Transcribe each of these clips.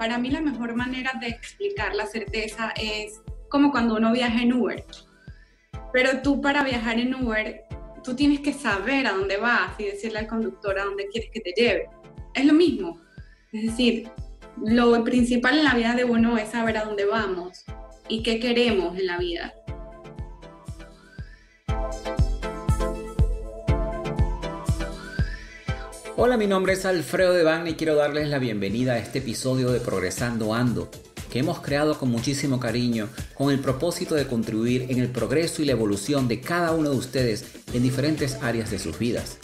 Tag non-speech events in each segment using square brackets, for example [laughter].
Para mí la mejor manera de explicar la certeza es como cuando uno viaja en Uber. Pero tú para viajar en Uber, tú tienes que saber a dónde vas y decirle al conductor a dónde quieres que te lleve. Es lo mismo. Es decir, lo principal en la vida de uno es saber a dónde vamos y qué queremos en la vida. Hola, mi nombre es Alfredo Devane y quiero darles la bienvenida a este episodio de Progresando Ando, que hemos creado con muchísimo cariño con el propósito de contribuir en el progreso y la evolución de cada uno de ustedes en diferentes áreas de sus vidas.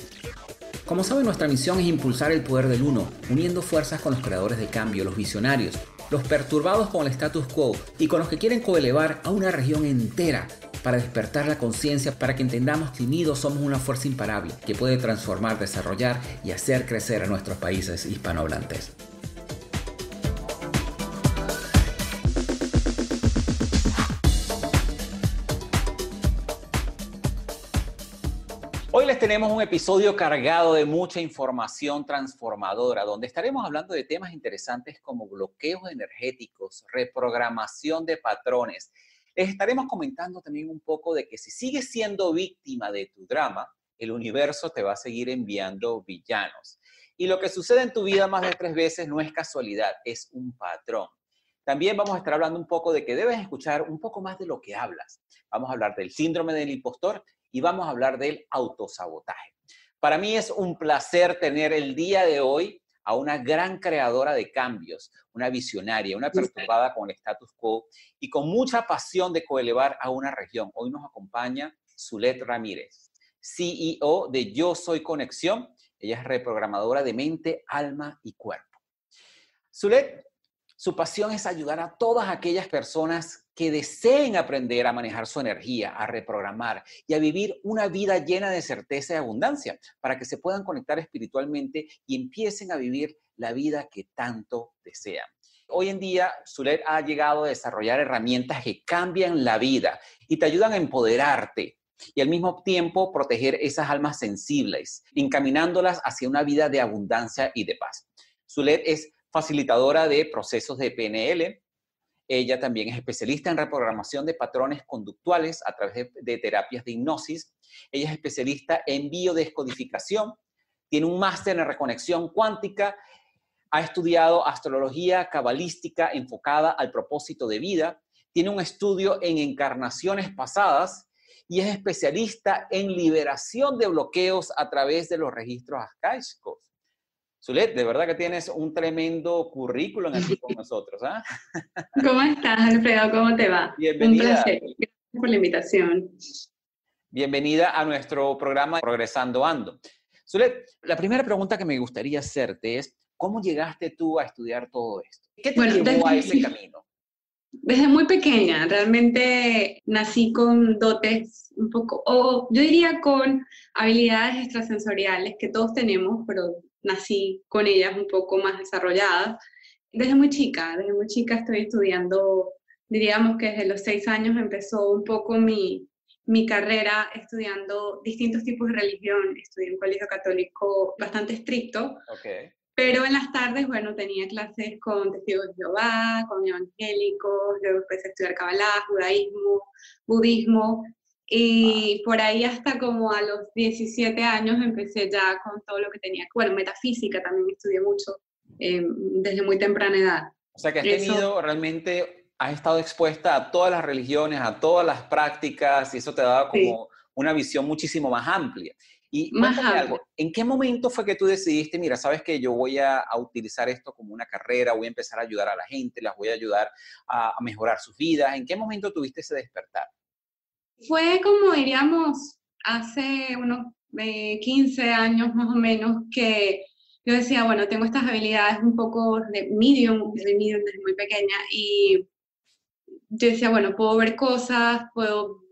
Como saben, nuestra misión es impulsar el poder del uno, uniendo fuerzas con los creadores de cambio, los visionarios, los perturbados con el status quo y con los que quieren coelevar a una región entera para despertar la conciencia, para que entendamos que unidos somos una fuerza imparable que puede transformar, desarrollar y hacer crecer a nuestros países hispanohablantes. Hoy les tenemos un episodio cargado de mucha información transformadora, donde estaremos hablando de temas interesantes como bloqueos energéticos, reprogramación de patrones, les estaremos comentando también un poco de que si sigues siendo víctima de tu drama, el universo te va a seguir enviando villanos. Y lo que sucede en tu vida más de tres veces no es casualidad, es un patrón. También vamos a estar hablando un poco de que debes escuchar un poco más de lo que hablas. Vamos a hablar del síndrome del impostor y vamos a hablar del autosabotaje. Para mí es un placer tener el día de hoy a una gran creadora de cambios, una visionaria, una perturbada con el status quo y con mucha pasión de coelevar a una región. Hoy nos acompaña Zulet Ramírez, CEO de Yo Soy Conexión. Ella es reprogramadora de mente, alma y cuerpo. Zulet, su pasión es ayudar a todas aquellas personas que deseen aprender a manejar su energía, a reprogramar y a vivir una vida llena de certeza y abundancia, para que se puedan conectar espiritualmente y empiecen a vivir la vida que tanto desean. Hoy en día, Zulet ha llegado a desarrollar herramientas que cambian la vida y te ayudan a empoderarte y al mismo tiempo proteger esas almas sensibles, encaminándolas hacia una vida de abundancia y de paz. Zulet es facilitadora de procesos de PNL, ella también es especialista en reprogramación de patrones conductuales a través de, terapias de hipnosis. Ella es especialista en biodescodificación. Tiene un máster en reconexión cuántica. Ha estudiado astrología cabalística enfocada al propósito de vida. Tiene un estudio en encarnaciones pasadas y es especialista en liberación de bloqueos a través de los registros arcaicos. Zulet, de verdad que tienes un tremendo currículum aquí con [laughs] nosotros. ¿ah? ¿Cómo estás, Alfredo? ¿Cómo te va? Bienvenida. Un placer. Gracias por la invitación. Bienvenida a nuestro programa Progresando Ando. Zulet, la primera pregunta que me gustaría hacerte es, ¿cómo llegaste tú a estudiar todo esto? ¿Qué te llevó a ese camino? Desde muy pequeña, realmente nací con dotes un poco, o yo diría con habilidades extrasensoriales que todos tenemos, pero nací con ellas un poco más desarrolladas. Desde muy chica, desde muy chica estoy estudiando, diríamos que desde los seis años empezó un poco mi, mi carrera estudiando distintos tipos de religión. Estudié en un colegio católico bastante estricto. Pero en las tardes, bueno, tenía clases con testigos de Jehová, con evangélicos, luego empecé a estudiar Kabbalah, judaísmo, budismo, y por ahí hasta como a los 17 años empecé ya con todo lo que tenía. Bueno, metafísica también estudié mucho eh, desde muy temprana edad. O sea que has tenido realmente, has estado expuesta a todas las religiones, a todas las prácticas y eso te dado como una visión muchísimo más amplia. Y más algo, ¿en qué momento fue que tú decidiste, mira, sabes que yo voy a, utilizar esto como una carrera, voy a empezar a ayudar a la gente, las voy a ayudar a, a mejorar sus vidas? ¿En qué momento tuviste ese despertar? Fue como diríamos hace unos 15 eh, años más o menos que yo decía, bueno, tengo estas habilidades un poco de medium, de medium desde muy pequeña y yo decía, bueno, puedo ver cosas, puedo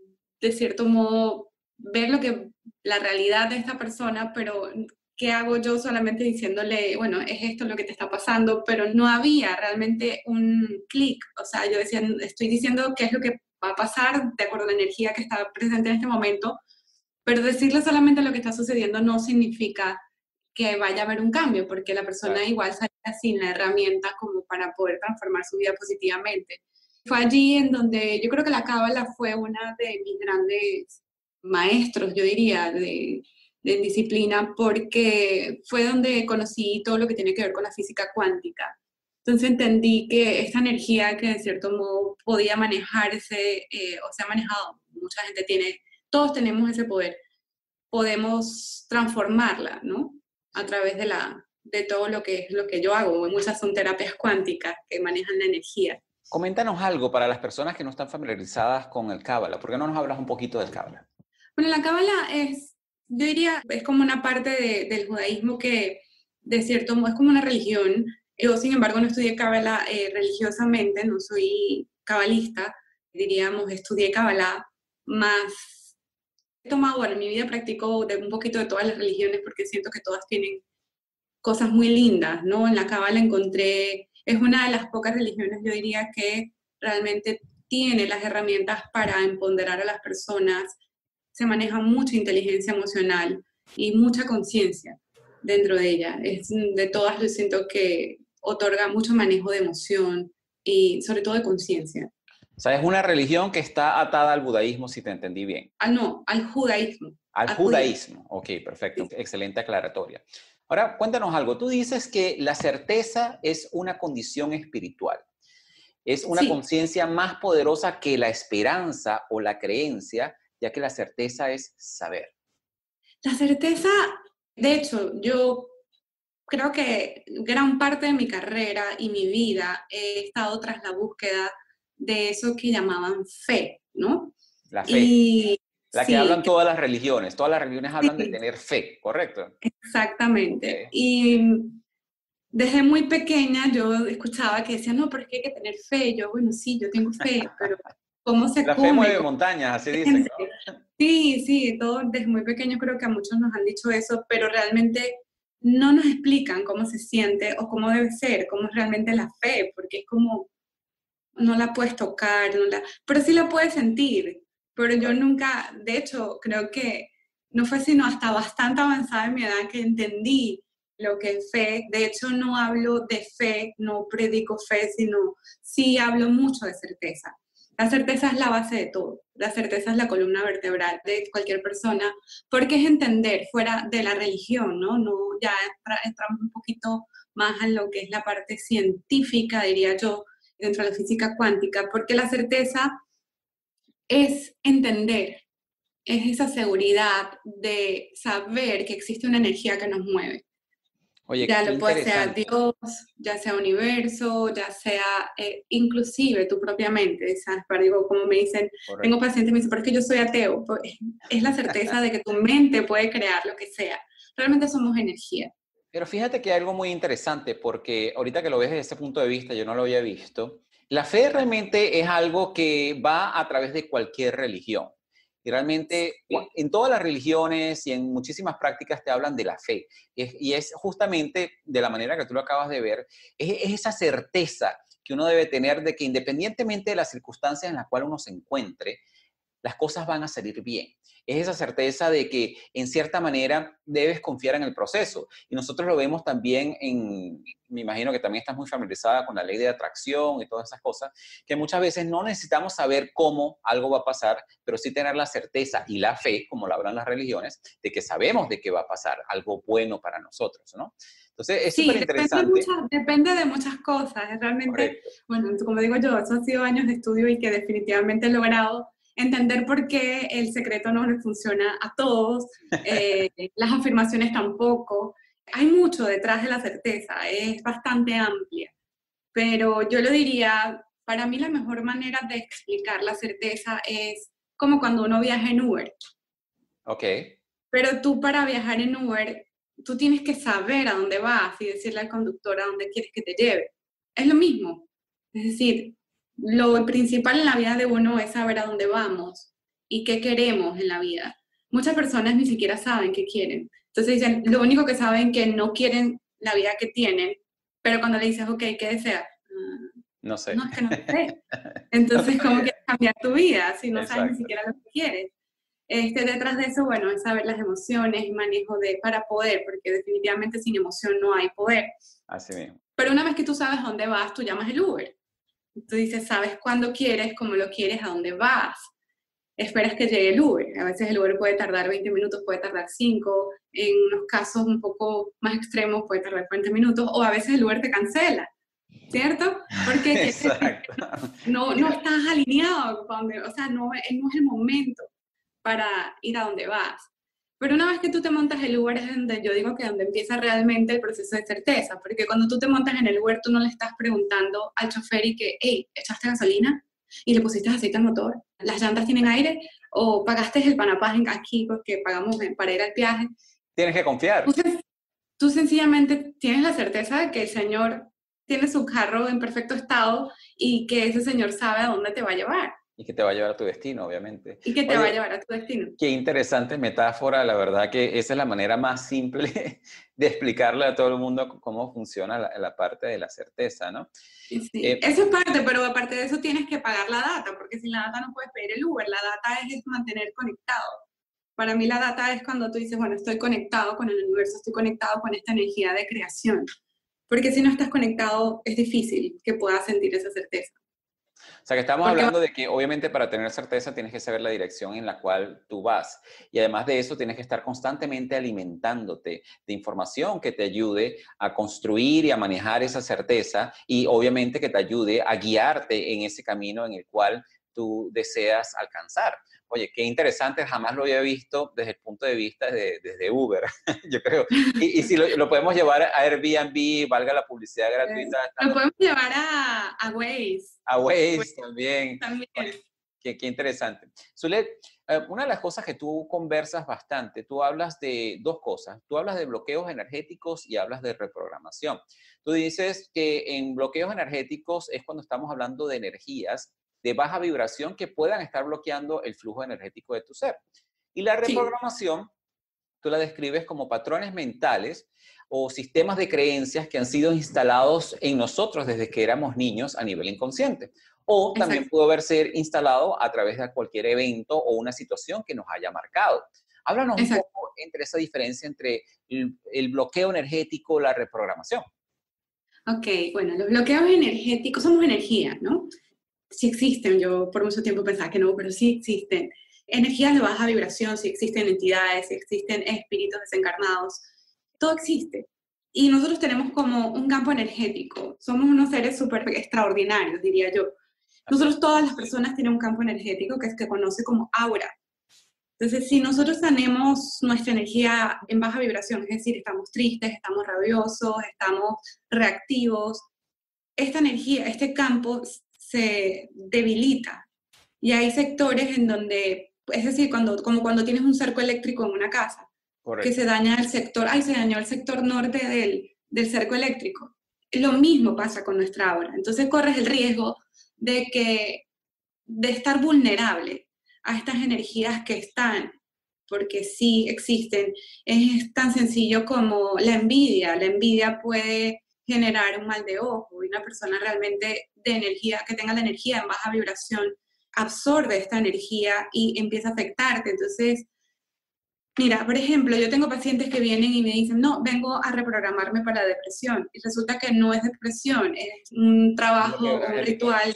de cierto modo ver lo que la realidad de esta persona, pero ¿qué hago yo solamente diciéndole, bueno, es esto lo que te está pasando? Pero no había realmente un clic, o sea, yo decía, estoy diciendo qué es lo que va a pasar de acuerdo a la energía que está presente en este momento, pero decirle solamente lo que está sucediendo no significa que vaya a haber un cambio, porque la persona igual sale sin la herramienta como para poder transformar su vida positivamente. Fue allí en donde yo creo que la cábala fue una de mis grandes maestros, yo diría, de, de disciplina, porque fue donde conocí todo lo que tiene que ver con la física cuántica. Entonces entendí que esta energía que de cierto modo podía manejarse, eh, o se ha manejado, mucha gente tiene, todos tenemos ese poder, podemos transformarla, ¿no? A través de, la, de todo lo que es lo que yo hago. Muchas son terapias cuánticas que manejan la energía. Coméntanos algo para las personas que no están familiarizadas con el Cábala. ¿Por qué no nos hablas un poquito del Cábala? Bueno, la Cábala es, yo diría, es como una parte del judaísmo que, de cierto modo, es como una religión yo, sin embargo, no estudié Kabbalah eh, religiosamente, no soy cabalista, diríamos, estudié Kabbalah más. He tomado, bueno, en mi vida practico de un poquito de todas las religiones porque siento que todas tienen cosas muy lindas, ¿no? En la Kabbalah encontré, es una de las pocas religiones, yo diría, que realmente tiene las herramientas para empoderar a las personas, se maneja mucha inteligencia emocional y mucha conciencia dentro de ella. Es de todas, yo siento que otorga mucho manejo de emoción y sobre todo de conciencia. O sea, es una religión que está atada al budaísmo, si te entendí bien. Ah, no, al judaísmo. Al, judaísmo. Ok, perfecto. Excelente aclaratoria. Ahora, cuéntanos algo. Tú dices que la certeza es una condición espiritual. Es una conciencia más poderosa que la esperanza o la creencia, ya que la certeza es saber. La certeza, de hecho, yo creo que gran parte de mi carrera y mi vida he estado tras la búsqueda de eso que llamaban fe, ¿no? La fe. la que hablan todas las religiones. Todas las religiones hablan de tener fe, ¿correcto? Exactamente. Y desde muy pequeña yo escuchaba que decían, no, pero es que hay que tener fe. Yo, bueno, sí, yo tengo fe, [laughs] pero ¿cómo se La fe mueve montañas, así [laughs] dicen. Sí, sí, todo, desde muy pequeño creo que a muchos nos han dicho eso, pero realmente no nos explican cómo se siente o cómo debe ser, cómo es realmente la fe, porque es como, no la puedes tocar, pero sí la puedes sentir. Pero yo nunca, de hecho, creo que no fue sino hasta bastante avanzada en mi edad que entendí lo que es fe. De hecho, no hablo de fe, no predico fe, sino sí hablo mucho de certeza. La certeza es la base de todo. La certeza es la columna vertebral de cualquier persona, porque es entender fuera de la religión, ¿no? no ya entramos un poquito más en lo que es la parte científica, diría yo, dentro de la física cuántica, porque la certeza es entender, es esa seguridad de saber que existe una energía que nos mueve. Oye, ya lo puede ser Dios, ya sea universo, ya sea eh, inclusive tu propia mente, ¿sabes? Pero digo, como me dicen, tengo pacientes me dicen, pero es que yo soy ateo, pues, es la certeza de que tu mente puede crear lo que sea. Realmente somos energía. Pero fíjate que hay algo muy interesante, porque ahorita que lo ves desde ese punto de vista, yo no lo había visto. La fe realmente es algo que va a través de cualquier religión. Y realmente en todas las religiones y en muchísimas prácticas te hablan de la fe. Y es, justamente de la manera que tú lo acabas de ver, es, es, esa certeza que uno debe tener de que independientemente de las circunstancias en las cuales uno se encuentre, las cosas van a salir bien es esa certeza de que en cierta manera debes confiar en el proceso. Y nosotros lo vemos también en, me imagino que también estás muy familiarizada con la ley de atracción y todas esas cosas, que muchas veces no necesitamos saber cómo algo va a pasar, pero sí tener la certeza y la fe, como lo hablan las religiones, de que sabemos de qué va a pasar algo bueno para nosotros, ¿no? Entonces, es súper interesante. Depende, depende, de muchas cosas. Realmente, bueno, como digo yo, eso ha sido años de estudio y que definitivamente he logrado entender por qué el secreto no le funciona a todos, eh, [laughs] las afirmaciones tampoco. Hay mucho detrás de la certeza, es bastante amplia, pero yo lo diría, para mí la mejor manera de explicar la certeza es como cuando uno viaja en Uber. Ok. Pero tú para viajar en Uber, tú tienes que saber a dónde vas y decirle al conductor a dónde quieres que te lleve. Es lo mismo. Es decir, lo principal en la vida de uno es saber a dónde vamos y qué queremos en la vida. Muchas personas ni siquiera saben qué quieren. Entonces dicen, lo único que saben que no quieren la vida que tienen, pero cuando le dices, ok, ¿qué deseas? No sé. No, es que no [laughs] sé. Entonces, ¿cómo quieres cambiar tu vida si no sabes ni siquiera lo que quieres? Este, detrás de eso, bueno, es saber las emociones y manejo de, para poder, porque definitivamente sin emoción no hay poder. Así mismo. Pero una vez que tú sabes dónde vas, tú llamas el Uber. Tú dices, sabes cuándo quieres, cómo lo quieres, a dónde vas. Esperas que llegue el Uber. A veces el Uber puede tardar 20 minutos, puede tardar 5. En unos casos un poco más extremos puede tardar 40 minutos. O a veces el Uber te cancela. ¿Cierto? Porque [laughs] [laughs] no, no estás alineado, o sea, no, no es el momento para ir a donde vas. Pero una vez que tú te montas el Uber es donde yo digo que donde empieza realmente el proceso de certeza, porque cuando tú te montas en el Uber tú no le estás preguntando al chofer y que, hey, ¿echaste gasolina? ¿Y le pusiste aceite al motor? ¿Las llantas tienen aire? ¿O pagaste el panapaz aquí porque pagamos para ir al viaje? Tienes que confiar. tú sencillamente tienes la certeza de que el Señor tiene su carro en perfecto estado y que ese Señor sabe a dónde te va a llevar y que te va a llevar a tu destino, obviamente. Y que te va a llevar a tu destino. Qué interesante metáfora, la verdad que esa es la manera más simple [laughs] de explicarle a todo el mundo cómo funciona la, parte de la certeza, ¿no? Sí, eh, eso es parte, pero aparte de eso tienes que pagar la data, porque sin la data no puedes pedir el Uber, la data es, es mantener conectado. Para mí la data es cuando tú dices, bueno, estoy conectado con el universo, estoy conectado con esta energía de creación. Porque si no estás conectado, es difícil que puedas sentir esa certeza. O sea, que estamos hablando de que obviamente para tener certeza tienes que saber la dirección en la cual tú vas. Y además de eso, tienes que estar constantemente alimentándote de información que te ayude a construir y a manejar esa certeza y obviamente que te ayude a guiarte en ese camino en el cual tú deseas alcanzar. Oye, qué interesante, jamás lo había visto desde el punto de vista de, desde Uber, [laughs] yo creo. Y, si lo, podemos llevar a Airbnb, valga la publicidad gratuita. Lo podemos llevar a, a Waze. A Waze también. También. qué, qué, interesante. Zulet, eh, una de las cosas que tú conversas bastante, tú hablas de dos cosas. Tú hablas de bloqueos energéticos y hablas de reprogramación. Tú dices que en bloqueos energéticos es cuando estamos hablando de energías de baja vibración que puedan estar bloqueando el flujo energético de tu ser. Y la reprogramación, tú la describes como patrones mentales o sistemas de creencias que han sido instalados en nosotros desde que éramos niños a nivel inconsciente. O también pudo haber sido instalado a través de cualquier evento o una situación que nos haya marcado. Háblanos un poco entre esa diferencia entre el, el bloqueo energético y la reprogramación. Ok, bueno, los bloqueos energéticos somos energía, ¿no? Sí existen, yo por mucho tiempo pensaba que no, pero sí existen. Energías de baja vibración, sí existen entidades, sí existen espíritus desencarnados, todo existe. Y nosotros tenemos como un campo energético, somos unos seres súper extraordinarios, diría yo. Nosotros, todas las personas tienen un campo energético que se conoce como aura. Entonces, si nosotros tenemos nuestra energía en baja vibración, es decir, estamos tristes, estamos rabiosos, estamos reactivos, esta energía, este campo se debilita. Y hay sectores en donde, es decir, cuando, como cuando tienes un cerco eléctrico en una casa, que se daña el sector, ay, se dañó el sector norte del, del cerco eléctrico. Lo mismo pasa con nuestra aura. Entonces corres el riesgo de que de estar vulnerable a estas energías que están, porque sí existen. Es tan sencillo como la envidia. La envidia puede generar un mal de ojo y una persona realmente de energía, que tenga la energía en baja vibración, absorbe esta energía y empieza a afectarte. Entonces, mira, por ejemplo, yo tengo pacientes que vienen y me dicen, no, vengo a reprogramarme para la depresión. Y resulta que no es depresión, es un trabajo, un ritual.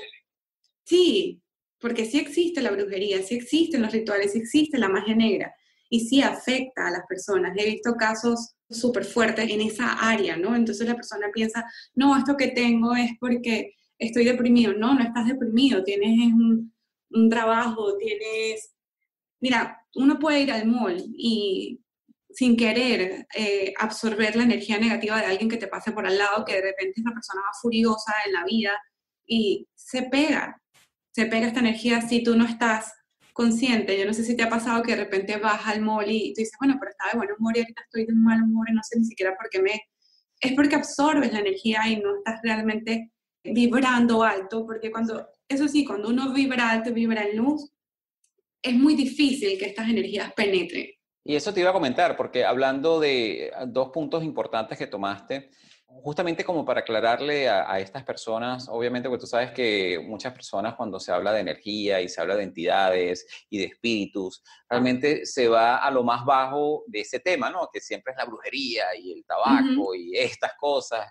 Sí, porque sí existe la brujería, sí existen los rituales, sí existe la magia negra y sí afecta a las personas. He visto casos súper fuertes en esa área, ¿no? Entonces la persona piensa, no, esto que tengo es porque estoy deprimido. No, no estás deprimido, tienes un, un trabajo, tienes... Mira, uno puede ir al mall y sin querer eh, absorber la energía negativa de alguien que te pase por al lado, que de repente es una persona más furiosa en la vida y se pega, se pega esta energía si tú no estás consciente. Yo no sé si te ha pasado que de repente vas al mall y tú dices, bueno, pero estaba de buen humor y ahorita estoy de mal humor y no sé ni siquiera por qué me... Es porque absorbes la energía y no estás realmente vibrando alto, porque cuando, eso sí, cuando uno vibra alto, vibra en luz, es muy difícil que estas energías penetren. Y eso te iba a comentar, porque hablando de dos puntos importantes que tomaste, justamente como para aclararle a, estas personas, obviamente, porque tú sabes que muchas personas cuando se habla de energía y se habla de entidades y de espíritus, realmente se va a lo más bajo de ese tema, ¿no? Que siempre es la brujería y el tabaco y estas cosas.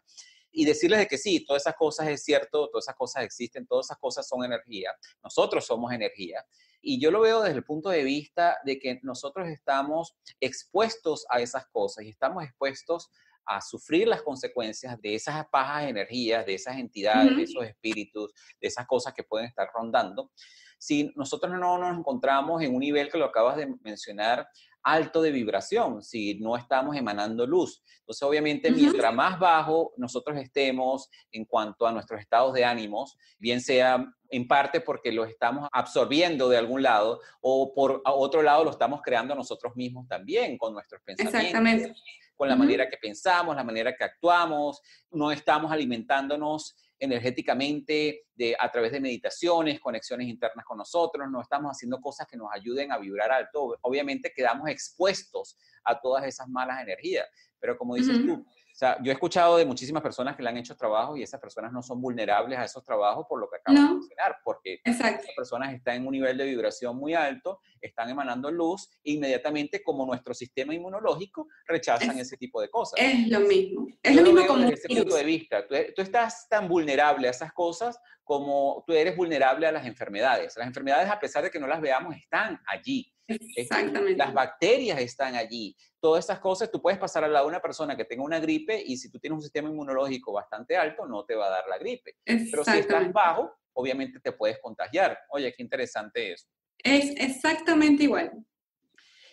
Y decirles de que sí, todas esas cosas es cierto, todas esas cosas existen, todas esas cosas son energía. Nosotros somos energía. Y yo lo veo desde el punto de vista de que nosotros estamos expuestos a esas cosas y estamos expuestos a sufrir las consecuencias de esas bajas energías, de esas entidades, de esos espíritus, de esas cosas que pueden estar rondando. Si nosotros no nos encontramos en un nivel que lo acabas de mencionar, alto de vibración, si no estamos emanando luz. Entonces, obviamente, mientras más bajo nosotros estemos en cuanto a nuestros estados de ánimos, bien sea en parte porque los estamos absorbiendo de algún lado o por otro lado lo estamos creando nosotros mismos también con nuestros pensamientos. Exactamente con la manera que pensamos, la manera que actuamos, no estamos alimentándonos energéticamente de, a través de meditaciones, conexiones internas con nosotros, no estamos haciendo cosas que nos ayuden a vibrar alto. Obviamente quedamos expuestos a todas esas malas energías, pero como dices tú, sea, yo he escuchado de muchísimas personas que le han hecho trabajos y esas personas no son vulnerables a esos trabajos por lo que acabo de mencionar, porque esas personas están en un nivel de vibración muy alto, están emanando luz e inmediatamente como nuestro sistema inmunológico rechazan ese tipo de cosas. Es lo mismo. Es lo mismo como desde ese punto de vista. Tú, tú estás tan vulnerable a esas cosas como tú eres vulnerable a las enfermedades. Las enfermedades, a pesar de que no las veamos, están allí. Exactamente. Las bacterias están allí. Todas esas cosas, tú puedes pasar al lado de una persona que tenga una gripe y si tú tienes un sistema inmunológico bastante alto, no te va a dar la gripe. Pero si estás bajo, obviamente te puedes contagiar. Oye, qué interesante eso. Es exactamente igual.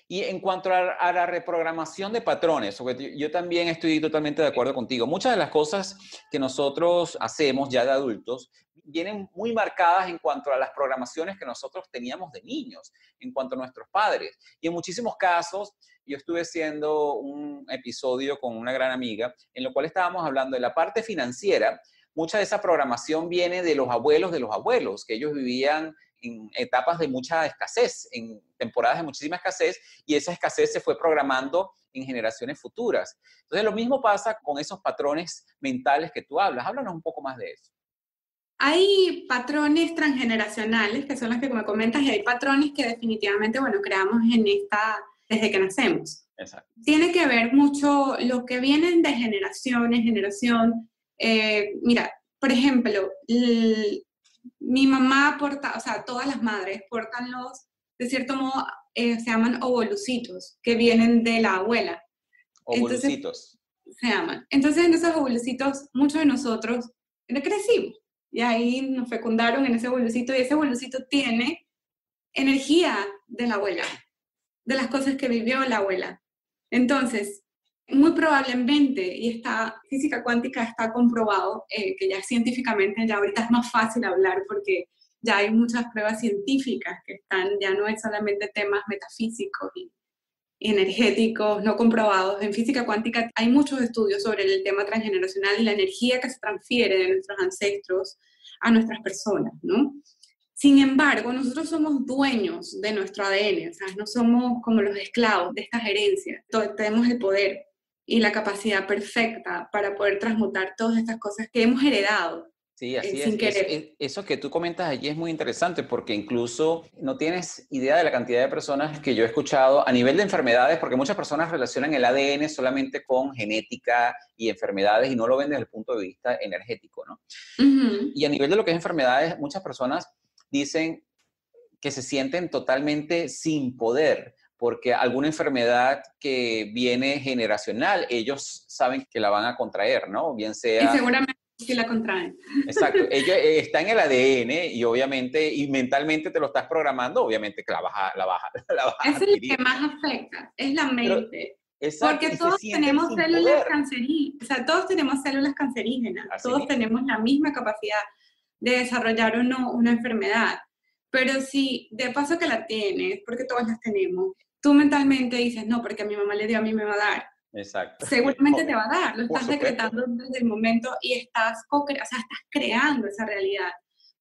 Y en cuanto a, la reprogramación de patrones, yo también estoy totalmente de acuerdo contigo. Muchas de las cosas que nosotros hacemos ya de adultos vienen muy marcadas en cuanto a las programaciones que nosotros teníamos de niños, en cuanto a nuestros padres. Y en muchísimos casos, yo estuve haciendo un episodio con una gran amiga en lo cual estábamos hablando de la parte financiera. Mucha de esa programación viene de los abuelos de los abuelos, que ellos vivían en etapas de mucha escasez, en temporadas de muchísima escasez, y esa escasez se fue programando en generaciones futuras. Entonces, lo mismo pasa con esos patrones mentales que tú hablas. Háblanos un poco más de eso. Hay patrones transgeneracionales, que son los que me comentas, y hay patrones que definitivamente, bueno, creamos en esta, desde que nacemos. Exacto. Tiene que ver mucho lo que vienen de generación en generación. Eh, mira, por ejemplo, mi mamá porta, o sea, todas las madres portan los, de cierto modo, eh, se llaman ovolucitos, que vienen de la abuela. Ovolucitos. se llaman. Entonces, en esos ovolucitos, muchos de nosotros crecimos y ahí nos fecundaron en ese bolsito y ese bolsito tiene energía de la abuela, de las cosas que vivió la abuela. Entonces, muy probablemente, y esta física cuántica está comprobado, eh, que ya científicamente, ya ahorita es más fácil hablar porque ya hay muchas pruebas científicas que están, ya no es solamente temas metafísicos y energéticos no comprobados. En física cuántica hay muchos estudios sobre el tema transgeneracional y la energía que se transfiere de nuestros ancestros a nuestras personas, ¿no? Sin embargo, nosotros somos dueños de nuestro ADN, o sea, no somos como los esclavos de estas herencias. Tenemos el poder y la capacidad perfecta para poder transmutar todas estas cosas que hemos heredado Sí, eh, así es. Eso que tú comentas allí es muy interesante porque incluso no tienes idea de la cantidad de personas que yo he escuchado a nivel de enfermedades, porque muchas personas relacionan el ADN solamente con genética y enfermedades y no lo ven desde el punto de vista energético, ¿no? Y a nivel de lo que es enfermedades, muchas personas dicen que se sienten totalmente sin poder porque alguna enfermedad que viene generacional, ellos saben que la van a contraer, ¿no? Bien sea... Y seguramente que la contraen. Exacto, [laughs] ella eh, está en el ADN y obviamente, y mentalmente te lo estás programando, obviamente que la vas a, la baja, [laughs] la Es el que más afecta, es la mente. Porque todos tenemos células cancerígenas, o sea, todos tenemos células cancerígenas, todos tenemos la misma capacidad de desarrollar uno, una enfermedad. Pero si de paso que la tienes, porque todos las tenemos, tú mentalmente dices, no, porque a mi mamá le dio, a mí me va a dar Exacto. Seguramente te va a dar, lo estás decretando desde el momento y estás, o sea, estás creando esa realidad.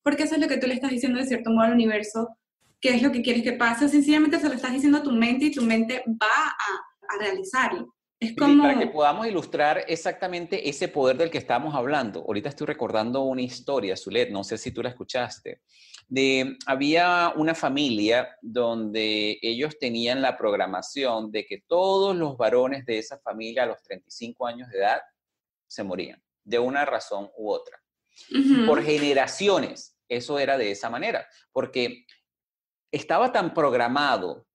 Porque eso es lo que tú le estás diciendo de cierto modo al universo, qué es lo que quieres que pase, sencillamente se lo estás diciendo a tu mente y tu mente va a, a realizarlo. Es como... Para que podamos ilustrar exactamente ese poder del que estamos hablando. Ahorita estoy recordando una historia, Zulet, no sé si tú la escuchaste. De, había una familia donde ellos tenían la programación de que todos los varones de esa familia a los 35 años de edad se morían, de una razón u otra. Por generaciones, eso era de esa manera, porque estaba tan programado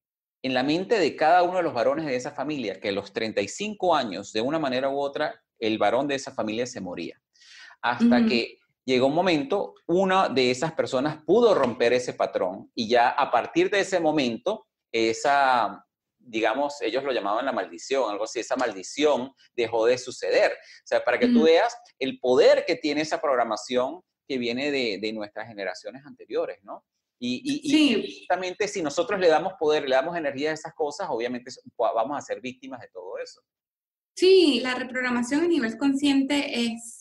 en la mente de cada uno de los varones de esa familia que a los 35 años, de una manera u otra, el varón de esa familia se moría. Hasta que llegó un momento, una de esas personas pudo romper ese patrón y ya a partir de ese momento, esa, digamos, ellos lo llamaban la maldición, algo así, esa maldición dejó de suceder. O sea, para que tú veas el poder que tiene esa programación que viene de, de nuestras generaciones anteriores, ¿no? Y, justamente si nosotros le damos poder, le damos energía a esas cosas, obviamente vamos a ser víctimas de todo eso. Sí, la reprogramación a nivel consciente es,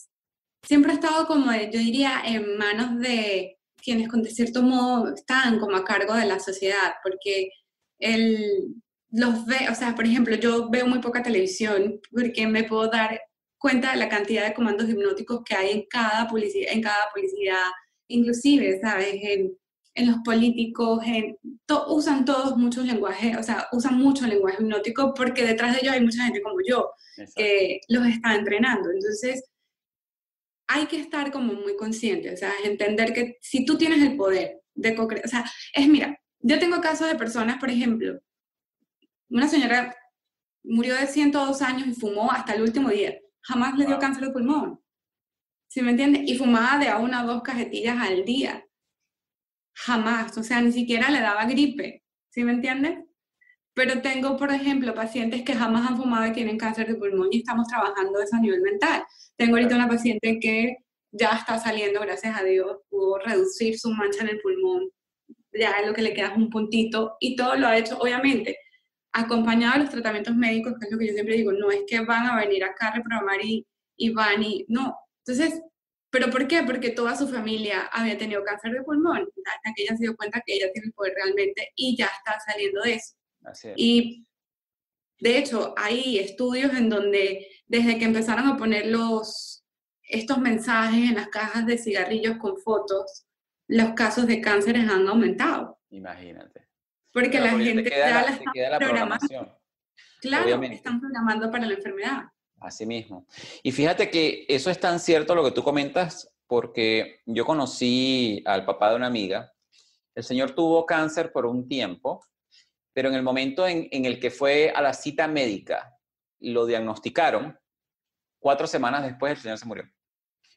siempre ha estado como, yo diría, en manos de quienes de cierto modo están como a cargo de la sociedad, porque el, los ve, o sea, por ejemplo, yo veo muy poca televisión porque me puedo dar cuenta de la cantidad de comandos hipnóticos que hay en cada publicidad, en cada publicidad, inclusive, ¿sabes? En, en los políticos, usan todos muchos lenguajes, o sea, usan mucho lenguaje hipnótico porque detrás de ellos hay mucha gente como yo que los está entrenando. Entonces, hay que estar como muy consciente, o sea, entender que si tú tienes el poder de co-crear, o sea, es, mira, yo tengo casos de personas, por ejemplo, una señora murió de 102 años y fumó hasta el último día, jamás le dio cáncer de pulmón, ¿sí me entiendes? Y fumaba de a una o dos cajetillas al día jamás, o sea, ni siquiera le daba gripe, ¿sí me entiendes? Pero tengo, por ejemplo, pacientes que jamás han fumado y tienen cáncer de pulmón y estamos trabajando eso a nivel mental. Tengo ahorita una paciente que ya está saliendo, gracias a Dios, pudo reducir su mancha en el pulmón, ya lo que le queda es un puntito y todo lo ha hecho, obviamente, acompañado de los tratamientos médicos, que es lo que yo siempre digo, no es que van a venir acá a reprogramar y, y van y no. Entonces, ¿Pero por qué? Porque toda su familia había tenido cáncer de pulmón, hasta que ella se dio cuenta que ella tiene el poder realmente y ya está saliendo de eso. Y de hecho, hay estudios en donde desde que empezaron a poner los, estos mensajes en las cajas de cigarrillos con fotos, los casos de cánceres han aumentado. Imagínate. Porque la gente ya la, está programando. Claro, están programando para la enfermedad. Así mismo. Y fíjate que eso es tan cierto lo que tú comentas, porque yo conocí al papá de una amiga. El señor tuvo cáncer por un tiempo, pero en el momento en, el que fue a la cita médica, lo diagnosticaron, cuatro semanas después el señor se murió.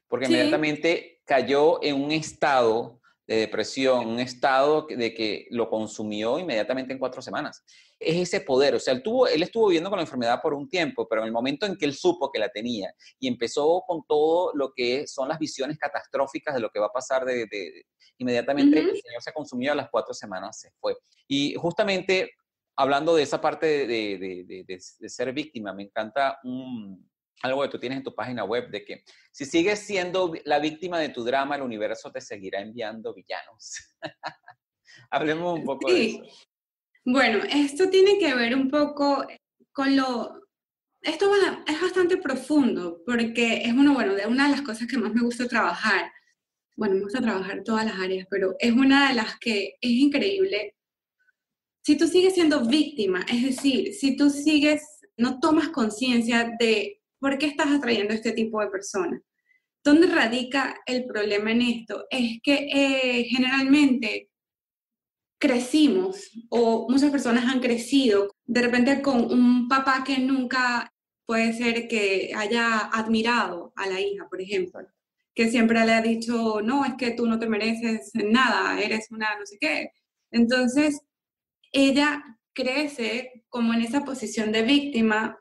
Porque inmediatamente cayó en un estado de depresión, un estado de que lo consumió inmediatamente en cuatro semanas. Es ese poder, o sea, él, tuvo, él estuvo viviendo con la enfermedad por un tiempo, pero en el momento en que él supo que la tenía y empezó con todo lo que son las visiones catastróficas de lo que va a pasar, de, inmediatamente el señor se consumió a las cuatro semanas, se fue. Y justamente hablando de esa parte de, de ser víctima, me encanta un, algo que tú tienes en tu página web, de que si sigues siendo la víctima de tu drama, el universo te seguirá enviando villanos. [laughs] Hablemos un poco de eso. Bueno, esto tiene que ver un poco con lo... Esto es bastante profundo porque es uno, bueno, de una de las cosas que más me gusta trabajar. Bueno, me gusta trabajar todas las áreas, pero es una de las que es increíble. Si tú sigues siendo víctima, es decir, si tú sigues, no tomas conciencia de ¿Por qué estás atrayendo a este tipo de personas? ¿Dónde radica el problema en esto? Es que eh, generalmente crecimos o muchas personas han crecido de repente con un papá que nunca puede ser que haya admirado a la hija, por ejemplo, que siempre le ha dicho, no, es que tú no te mereces nada, eres una no sé qué. Entonces, ella crece como en esa posición de víctima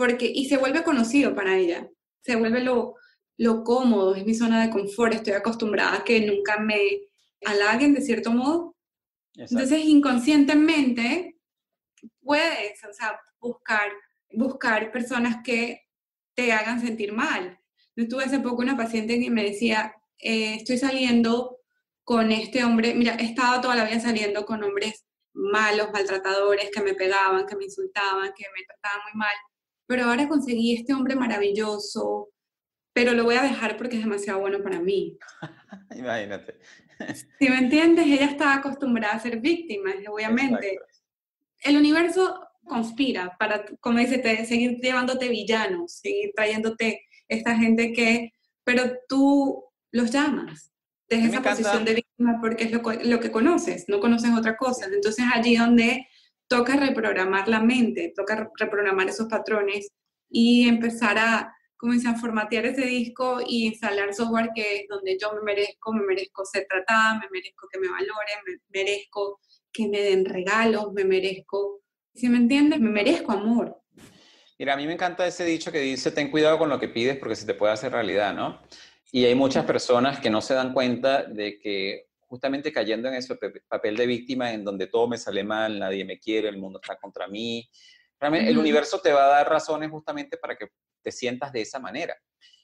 porque, y se vuelve conocido para ella, se vuelve lo, lo cómodo, es mi zona de confort, estoy acostumbrada a que nunca me halaguen de cierto modo. Entonces, inconscientemente, puedes, o sea, buscar, buscar personas que te hagan sentir mal. Yo tuve hace poco una paciente que me decía, eh, estoy saliendo con este hombre, mira, he estado toda la vida saliendo con hombres malos, maltratadores, que me pegaban, que me insultaban, que me trataban muy mal, pero ahora conseguí este hombre maravilloso, pero lo voy a dejar porque es demasiado bueno para mí. [laughs] Imagínate. si me entiendes, ella está acostumbrada a ser víctima, obviamente. El universo conspira para, como dice, seguir llevándote villanos, seguir trayéndote esta gente que, pero tú los llamas desde esa posición de víctima porque es lo, lo, que conoces, no conoces otra cosa. Entonces allí donde toca reprogramar la mente, toca reprogramar esos patrones y empezar a comenzar a formatear ese disco y instalar software que es donde yo me merezco, me merezco ser tratada, me merezco que me valoren, me merezco que me den regalos, me merezco, si me entiendes, me merezco amor. Mira, a mí me encanta ese dicho que dice, ten cuidado con lo que pides porque se te puede hacer realidad, ¿no? Y hay muchas personas que no se dan cuenta de que justamente cayendo en ese papel de víctima en donde todo me sale mal, nadie me quiere, el mundo está contra mí, realmente el universo te va a dar razones justamente para que te sientas de esa manera.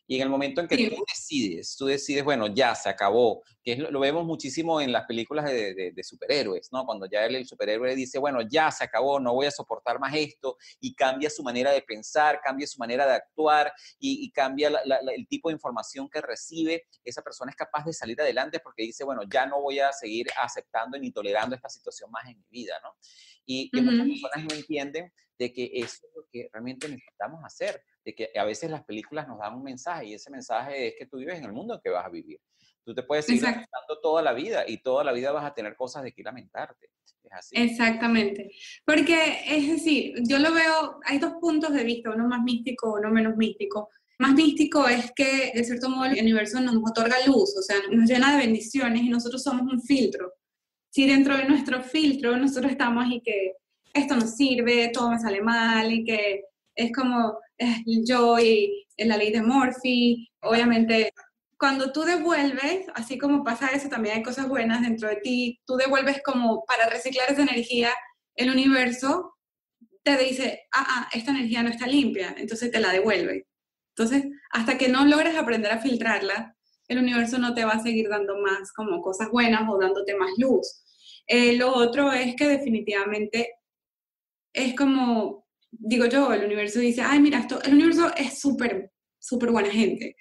Y en el momento en que tú decides, tú decides, bueno, ya se acabó, que lo, vemos muchísimo en las películas de, superhéroes, ¿no? Cuando ya el, superhéroe dice, bueno, ya se acabó, no voy a soportar más esto, y cambia su manera de pensar, cambia su manera de actuar y, cambia el tipo de información que recibe, esa persona es capaz de salir adelante porque dice, bueno, ya no voy a seguir aceptando ni tolerando esta situación más en mi vida, ¿no? Y que muchas personas no entienden de que eso es lo que realmente necesitamos hacer de que a veces las películas nos dan un mensaje y ese mensaje es que tú vives en el mundo en que vas a vivir. Tú te puedes seguir lamentando toda la vida y toda la vida vas a tener cosas de que lamentarte. Es así. Exactamente. Porque es decir, yo lo veo, hay dos puntos de vista, uno más místico, uno menos místico. Más místico es que, de cierto modo, el universo nos otorga luz, o sea, nos llena de bendiciones y nosotros somos un filtro. Si dentro de nuestro filtro nosotros estamos y que esto nos sirve, todo me sale mal y que es como yo y la ley de Murphy, obviamente cuando tú devuelves, así como pasa eso, también hay cosas buenas dentro de ti, tú devuelves como para reciclar esa energía, el universo te dice, ah, ah, esta energía no está limpia, entonces te la devuelve. Entonces, hasta que no logres aprender a filtrarla, el universo no te va a seguir dando más como cosas buenas o dándote más luz. Eh, lo otro es que definitivamente es como digo yo, el universo dice, ay, mira, esto, el universo es súper, súper buena gente.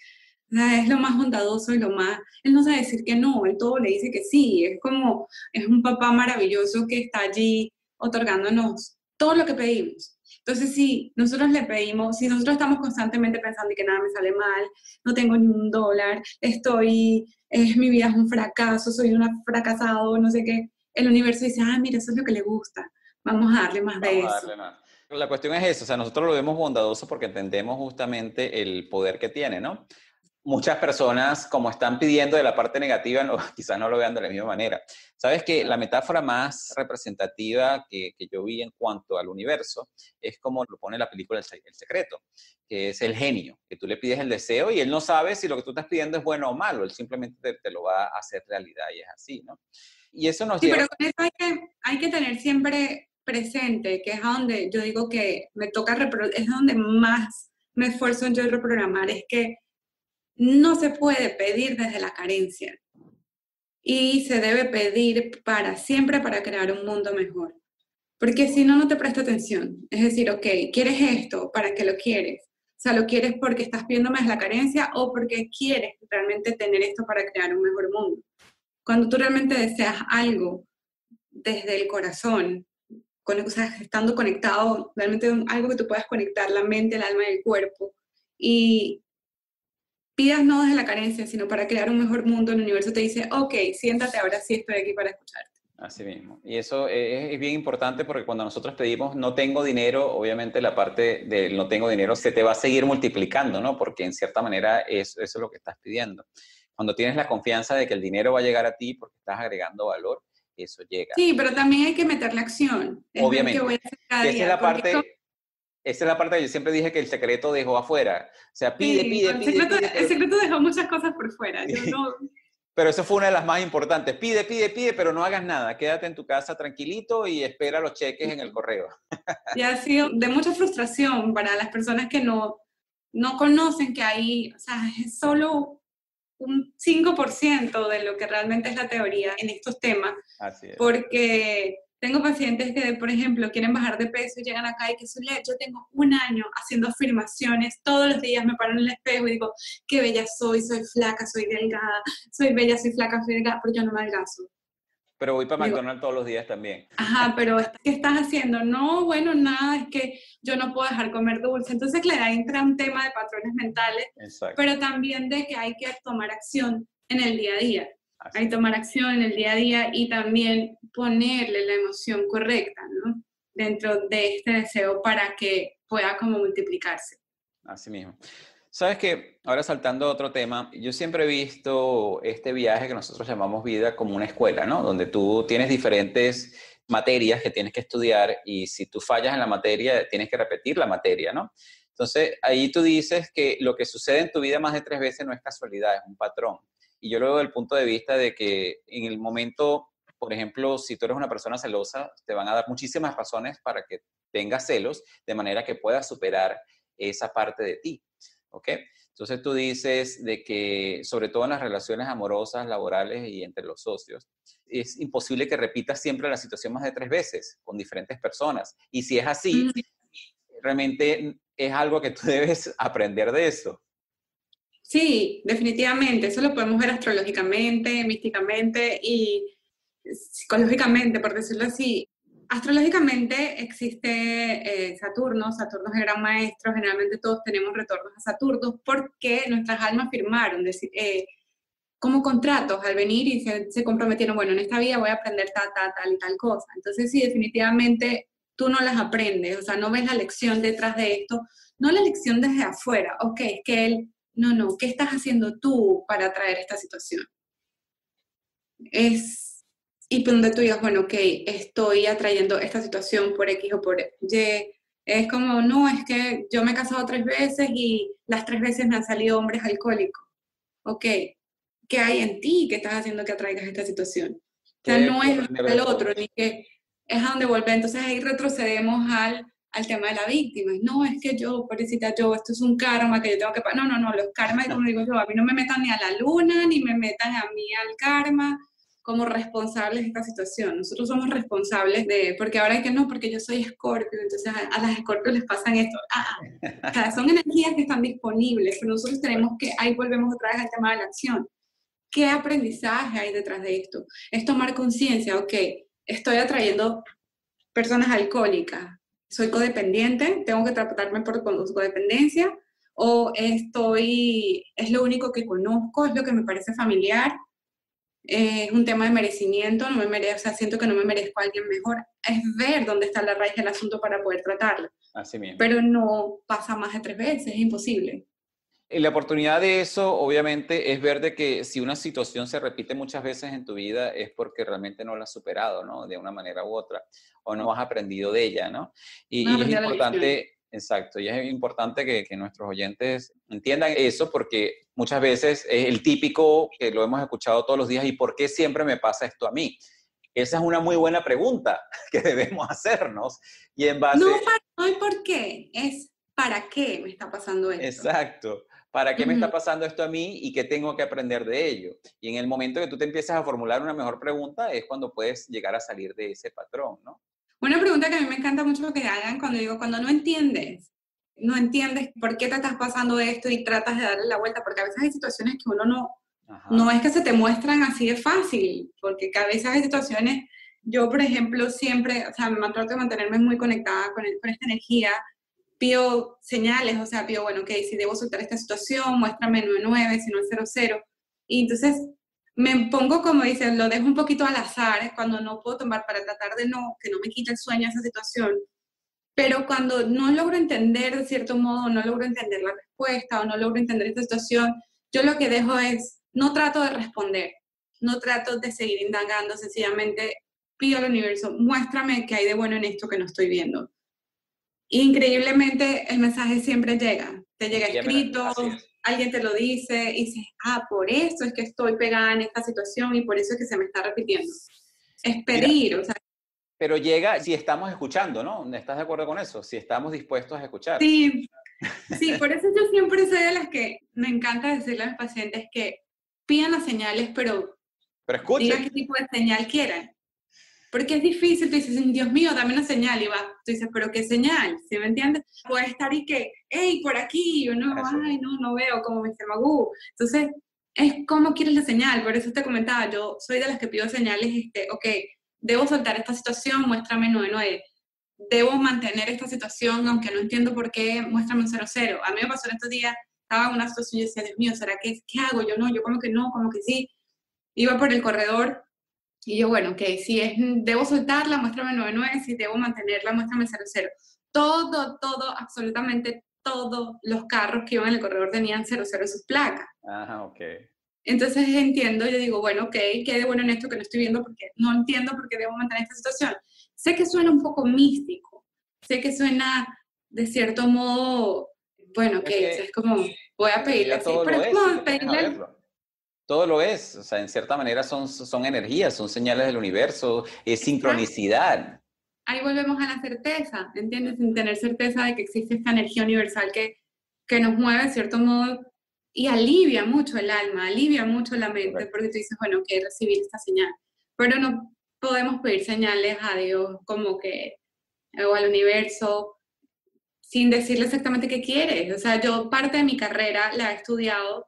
Es lo más bondadoso y lo más, él no sabe decir que no, él todo le dice que sí, es como, es un papá maravilloso que está allí otorgándonos todo lo que pedimos. Entonces, si nosotros le pedimos, si nosotros estamos constantemente pensando que nada me sale mal, no tengo ni un dólar, estoy, es, mi vida es un fracaso, soy una fracasado, no sé qué, el universo dice, ah, mira, eso es lo que le gusta, vamos a darle más de eso. La cuestión es eso, o sea, nosotros lo vemos bondadoso porque entendemos justamente el poder que tiene, ¿no? Muchas personas, como están pidiendo de la parte negativa, no, [laughs] quizás no lo vean de la misma manera. Sabes que la metáfora más representativa que, que yo vi en cuanto al universo es como lo pone la película El Secreto, que es el genio, que tú le pides el deseo y él no sabe si lo que tú estás pidiendo es bueno o malo, él simplemente te, te lo va a hacer realidad y es así, ¿no? Y eso nos sí, pero con eso hay que, hay que tener siempre presente, que es donde yo digo que me toca, es donde más me esfuerzo en yo reprogramar, es que no se puede pedir desde la carencia y se debe pedir para siempre para crear un mundo mejor. Porque si no, no te presta atención. Es decir, ok, ¿quieres esto? ¿Para qué lo quieres? O sea, ¿lo quieres porque estás pidiendo más la carencia o porque quieres realmente tener esto para crear un mejor mundo? Cuando tú realmente deseas algo desde el corazón, o sea, estando conectado, realmente algo que tú puedas conectar la mente, el alma y el cuerpo. Y pidas no desde la carencia, sino para crear un mejor mundo, el universo te dice, ok, siéntate, ahora sí estoy aquí para escucharte. Así mismo. Y eso es, bien importante porque cuando nosotros pedimos no tengo dinero, obviamente la parte del no tengo dinero se te va a seguir multiplicando, ¿no? Porque en cierta manera eso es lo que estás pidiendo. Cuando tienes la confianza de que el dinero va a llegar a ti porque estás agregando valor, eso llega. Sí, pero también hay que meterle acción. Obviamente. esa es la parte... Esa es la parte que yo siempre dije que el secreto dejó afuera. O sea, pide, pide, el pide, secreto, El secreto dejó muchas cosas por fuera. pero eso fue una de las más importantes. Pide, pide, pide, pero no hagas nada. Quédate en tu casa tranquilito y espera los cheques en el correo. y ha sido de mucha frustración para las personas que no, no conocen que hay, o sea, es solo un 5% de lo que realmente es la teoría en estos temas. Así es. Porque tengo pacientes que, por ejemplo, quieren bajar de peso y llegan acá y que son, yo tengo un año haciendo afirmaciones, todos los días me paro en el espejo y digo, qué bella soy, soy flaca, soy delgada, soy bella, soy flaca, soy delgada, pero yo no me adelgazo. Pero voy para McDonald's todos los días también. Ajá, pero ¿qué estás haciendo? No, bueno, nada, es que yo no puedo dejar comer dulce. Entonces, claro, entra un tema de patrones mentales, pero también de que hay que tomar acción en el día a día. Hay tomar acción en el día a día y también ponerle la emoción correcta, ¿no? Dentro de este deseo para que pueda como multiplicarse. Así mismo. Sabes que, ahora saltando a otro tema, yo siempre he visto este viaje que nosotros llamamos vida como una escuela, ¿no? Donde tú tienes diferentes materias que tienes que estudiar y si tú fallas en la materia, tienes que repetir la materia, ¿no? Entonces, ahí tú dices que lo que sucede en tu vida más de tres veces no es casualidad, es un patrón. Y yo lo veo desde el punto de vista de que en el momento, por ejemplo, si tú eres una persona celosa, te van a dar muchísimas razones para que tengas celos, de manera que puedas superar esa parte de ti. ¿ok? Entonces tú dices de que, sobre todo en las relaciones amorosas, laborales y entre los socios, es imposible que repitas siempre la situación más de tres veces con diferentes personas. Y si es así, realmente es algo que tú [laughs] debes aprender de eso. Sí, definitivamente. Eso lo podemos ver astrológicamente, místicamente y psicológicamente, por decirlo así. Astrológicamente existe eh, Saturno, Saturno es el gran maestro, generalmente todos tenemos retornos a Saturno porque nuestras almas firmaron eh, como contratos al venir y se, comprometieron, bueno, en esta vida voy a aprender tal, tal, tal y tal cosa. Entonces sí, definitivamente tú no las aprendes, o sea, no ves la lección detrás de esto, no la lección desde afuera, ok, es que él, no, no, ¿qué estás haciendo tú para traer esta situación? Es y donde tú digas, bueno, ok, estoy atrayendo esta situación por X o por Y. Es como, no, es que yo me he casado tres veces y las tres veces me han salido hombres alcohólicos. Ok, ¿qué hay en ti que estás haciendo que atraigas esta situación? O sea, no es el otro, ni que es a donde volver. Entonces ahí retrocedemos al, al tema de la víctima. No, es que yo, pobrecita yo, esto es un karma que yo tengo que... No, no, no, los karmas, como digo yo, a mí no me metan ni a la luna, ni me metan a mí al karma como responsables de esta situación. Nosotros somos responsables de, porque ahora hay que no, porque yo soy escorpio, entonces a, las escorpios les pasan esto. Ah, o sea, son energías que están disponibles, pero nosotros tenemos que, ahí volvemos otra vez al tema de la acción. ¿Qué aprendizaje hay detrás de esto? Es tomar conciencia, ok, estoy atrayendo personas alcohólicas, soy codependiente, tengo que tratarme por codependencia, o estoy, es lo único que conozco, es lo que me parece familiar, es un tema de merecimiento, no me merezco, o sea, siento que no me merezco a alguien mejor. Es ver dónde está la raíz del asunto para poder tratarlo. Así mismo. Pero no pasa más de tres veces, es imposible. La oportunidad de eso, obviamente, es ver de que si una situación se repite muchas veces en tu vida es porque realmente no la has superado, ¿no? De una manera u otra, o no has aprendido de ella, ¿no? Y, y es importante Exacto, y es importante que, nuestros oyentes entiendan eso porque muchas veces es el típico que lo hemos escuchado todos los días y ¿por qué siempre me pasa esto a mí? Esa es una muy buena pregunta [laughs] que debemos hacernos y en base... No, no es por qué, es para qué me está pasando esto. Exacto. ¿Para qué me está pasando esto a mí y qué tengo que aprender de ello? Y en el momento que tú te empiezas a formular una mejor pregunta es cuando puedes llegar a salir de ese patrón, ¿no? Una pregunta que a mí me encanta mucho que hagan cuando digo, cuando no entiendes, no entiendes por qué te estás pasando esto y tratas de darle la vuelta, porque a veces hay situaciones que uno no, no es que se te muestran así de fácil, porque a veces hay situaciones, yo por ejemplo siempre, o sea, me trato de mantenerme muy conectada con, con esta energía, pido señales, o sea, pido, bueno, ok, si debo soltar esta situación, muéstrame 99, si no es 00. Y entonces me pongo, como dicen, lo dejo un poquito al azar cuando no puedo tomar para tratar de no, que no me quite el sueño esa situación. Pero cuando no logro entender de cierto modo, no logro entender la respuesta o no logro entender esta situación, yo lo que dejo es, no trato de responder, no trato de seguir indagando, sencillamente pido al universo, muéstrame qué hay de bueno en esto que no estoy viendo. Increíblemente el mensaje siempre llega, te llega escrito, alguien te lo dice y dices, ah, por eso es que estoy pegada en esta situación y por eso es que se me está repitiendo. Es pedir, o sea. Pero llega si estamos escuchando, ¿no? ¿Estás de acuerdo con eso? Si estamos dispuestos a escuchar. Sí, sí, por eso yo siempre soy de las que me encanta decirle a los pacientes que pidan las señales, pero, pero escuchen. digan qué tipo de señal quieren. Porque es difícil, tú dices, Dios mío, dame una señal, y va, tú dices, pero ¿qué señal? ¿Sí me entiendes? Puede estar y que, hey, por aquí, yo no, ay, no, no veo, como Mr. Magoo. Entonces, es como quieres la señal, por eso te comentaba, yo soy de las que pido señales, este, ok, debo soltar esta situación, muéstrame 99. Debo mantener esta situación, aunque no entiendo por qué, muéstrame un 00. A mí me pasó en estos días, estaba en una situación y decía, Dios mío, ¿será que, qué hago? Yo no, yo como que no, como que sí. Iba por el corredor y yo, bueno, ok, si es, debo soltarla, muéstrame 99, si debo mantenerla, muéstrame 00. Todo, todo, absolutamente todos los carros que iban en el corredor tenían 00 en sus placas. Ajá, ok. Entonces entiendo, yo digo, bueno, ok, qué de bueno en esto que no estoy viendo porque no entiendo por qué debo mantener esta situación. Sé que suena un poco místico, sé que suena de cierto modo, bueno, que es, como, voy a pedirle así, pero es como pedirle todo lo es, o sea, en cierta manera son, son energías, son señales del universo, es sincronicidad. Ahí volvemos a la certeza, ¿entiendes? Sin tener certeza de que existe esta energía universal que, que nos mueve de cierto modo y alivia mucho el alma, alivia mucho la mente, porque tú dices, bueno, que recibir esta señal. Pero no podemos pedir señales a Dios como que, o al universo, sin decirle exactamente qué quieres. O sea, yo parte de mi carrera la he estudiado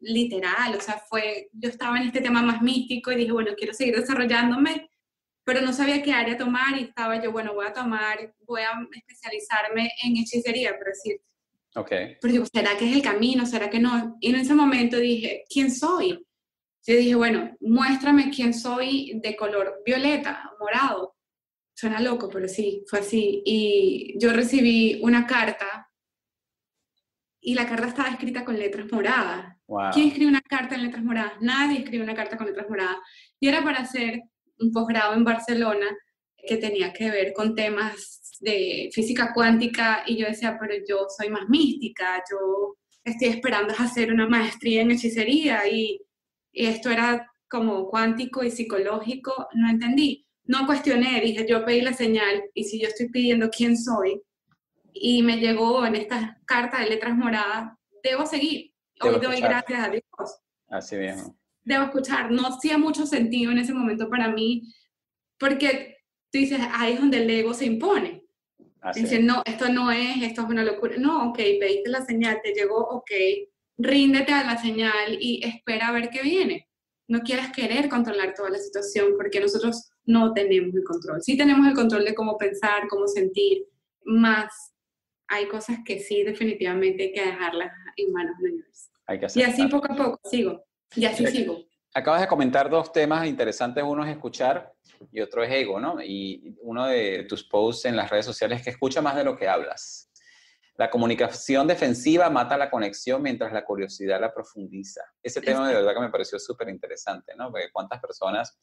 literal, o sea, fue, yo estaba en este tema más místico y dije, bueno, quiero seguir desarrollándome, pero no sabía qué área tomar y estaba yo, bueno, voy a tomar, voy a especializarme en hechicería, por decir. Ok. Pero digo, ¿será que es el camino? ¿Será que no? Y en ese momento dije, ¿quién soy? Yo dije, bueno, muéstrame quién soy de color violeta, morado. Suena loco, pero sí, fue así. Y yo recibí una carta y la carta estaba escrita con letras moradas. ¿Quién escribe una carta en letras moradas? Nadie escribe una carta con letras moradas. Y era para hacer un posgrado en Barcelona que tenía que ver con temas de física cuántica y yo decía, pero yo soy más mística, yo estoy esperando hacer una maestría en hechicería y, y esto era como cuántico y psicológico, no entendí. No cuestioné, dije, yo pedí la señal y si yo estoy pidiendo quién soy y me llegó en esta carta de letras moradas, debo seguir Hoy doy gracias a Dios. Así mismo. Debo escuchar. No hacía mucho sentido en ese momento para mí, porque tú dices, ahí es donde el ego se impone. Dice, no, esto no es, esto es una locura. No, ok, pediste la señal, te llegó, ok, ríndete a la señal y espera a ver qué viene. No quieras querer controlar toda la situación porque nosotros no tenemos el control. Sí tenemos el control de cómo pensar, cómo sentir, más hay cosas que sí definitivamente hay que dejarlas en manos de Dios. Hay que y así poco a poco sigo, y así sigo. Acabas de comentar dos temas interesantes, uno es escuchar y otro es ego, ¿no? Y uno de tus posts en las redes sociales es que escucha más de lo que hablas. La comunicación defensiva mata la conexión mientras la curiosidad la profundiza. Ese tema de verdad que me pareció súper interesante, ¿no? Porque cuántas personas